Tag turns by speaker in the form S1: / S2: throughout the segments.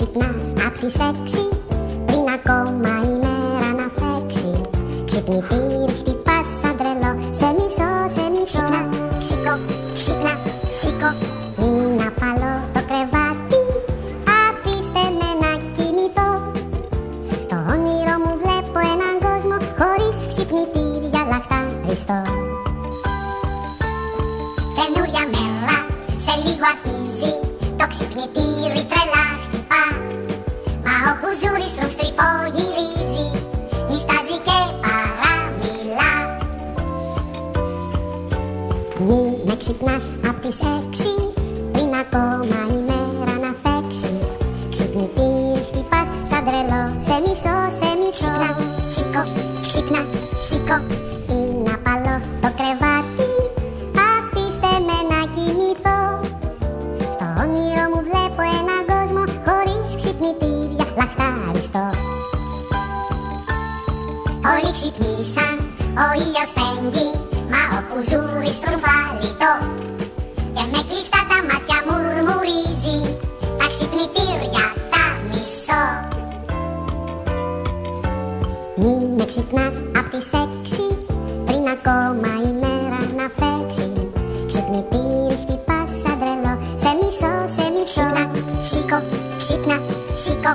S1: ξυπνάς απ' τις έξι Πριν ακόμα η μέρα να φέξει. Ξυπνητήρι χτυπάς σαν τρελό. Σε μισό, σε μισό. Ξύπνα, σηκώ, ξύπνα, σηκώ Είναι απαλό το κρεβάτι. Αφήστε με να κοιμηθώ Στο όνειρο μου βλέπω έναν κόσμο Χωρίς ξυπνητήρια λαχταριστό Καινούρια μέρα, σε λίγο αρχίζει Το ξυπνητήρι τρελά χτυπά Μα ο χουζούρης στριφό γυρίζει Νιστάζει και παραμιλά. Μη με ξυπνάς απ' τις έξι Πριν ακόμα η ο ήλιος φέγγει Μα ο χουζούρης τρουφαλιτό Και με κλειστά τα μάτια μουρμουρίζει Τα ξυπνητήρια τα μισό. Μη με ξυπνάς απ' τις έξι Πριν ακόμα η μέρα να φέξει. Ξυπνητήρι χτυπάς σαν τρελό Σε μισό, σε μισό. Ξύπνα, σήκω, ξύπνα, σήκω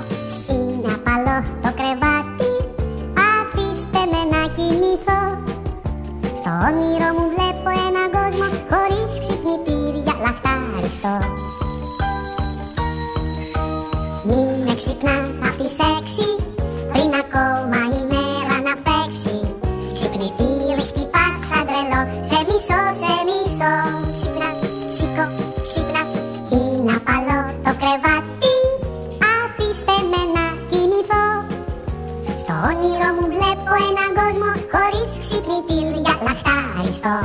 S1: όνειρό μου βλέπω ένα κόσμο χωρίς ξυπνητήρια. Λαχταριστό Μην με ξυπνάς απ' τις έξι. Πριν ακόμα η μέρα να παίξει. Ξύπνη πύρι χτυπάς σαν τρελό. Σε μισό, σε μισό. Ξύπνα, σηκώ, ξύπνα Είναι απαλό το κρεβάτι. Αφήστε με να κοιμηθώ. Στο όνειρό μου έναν κόσμο χωρίς ξυπνητήρια. Λαχτάριστο